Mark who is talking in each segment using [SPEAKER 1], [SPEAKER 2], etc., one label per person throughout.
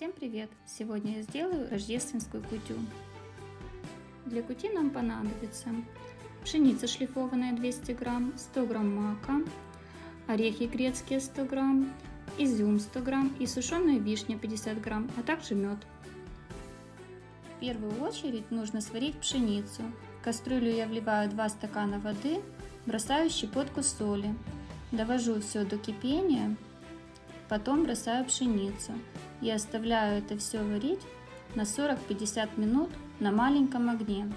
[SPEAKER 1] Всем привет! Сегодня я сделаю рождественскую кутю. Для кути нам понадобится пшеница шлифованная 200 грамм, 100 грамм мака, орехи грецкие 100 грамм, изюм 100 грамм и сушеная вишня 50 грамм, а также мед. В первую очередь нужно сварить пшеницу. В кастрюлю я вливаю 2 стакана воды, бросаю щепотку соли, довожу все до кипения, потом бросаю пшеницу и оставляю это все варить на 40-50 минут на маленьком огне.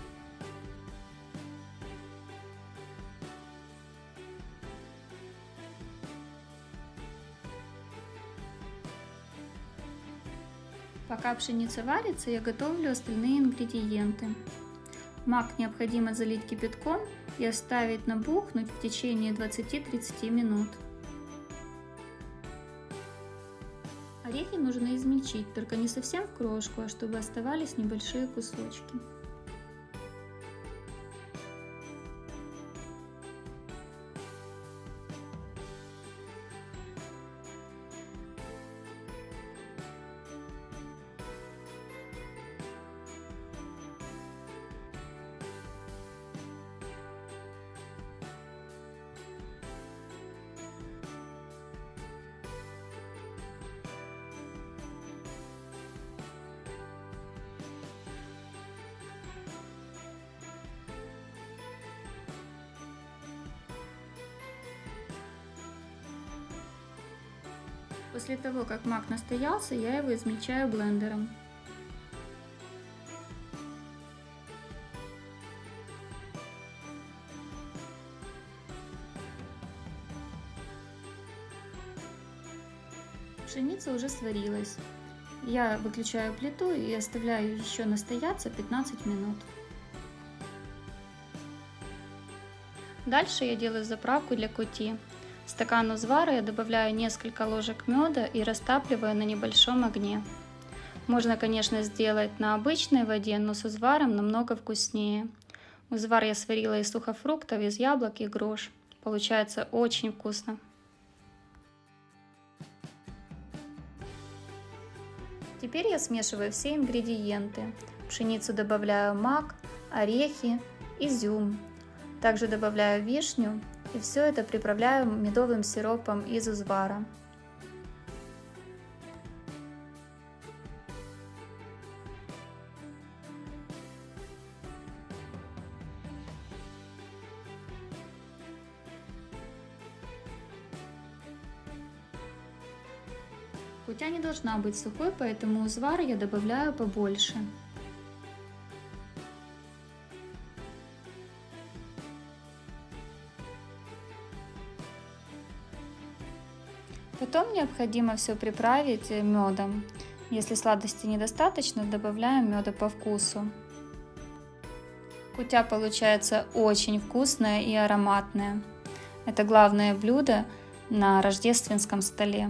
[SPEAKER 1] Пока пшеница варится, я готовлю остальные ингредиенты. Мак необходимо залить кипятком и оставить набухнуть в течение 20-30 минут. Орехи нужно измельчить, только не совсем в крошку, а чтобы оставались небольшие кусочки. После того, как мак настоялся, я его измельчаю блендером. Пшеница уже сварилась. Я выключаю плиту и оставляю еще настояться 15 минут. Дальше я делаю заправку для кути. В стакан узвара я добавляю несколько ложек меда и растапливаю на небольшом огне. Можно, конечно, сделать на обычной воде, но с узваром намного вкуснее. Узвар я сварила из сухофруктов, из яблок и груш. Получается очень вкусно. Теперь я смешиваю все ингредиенты. Пшеницу добавляю мак, орехи, изюм. Также добавляю вишню и все это приправляю медовым сиропом из узвара. Кутя не должна быть сухой, поэтому узвар я добавляю побольше. Потом необходимо все приправить медом. Если сладости недостаточно, добавляем меда по вкусу. Кутя получается очень вкусная и ароматная. Это главное блюдо на рождественском столе.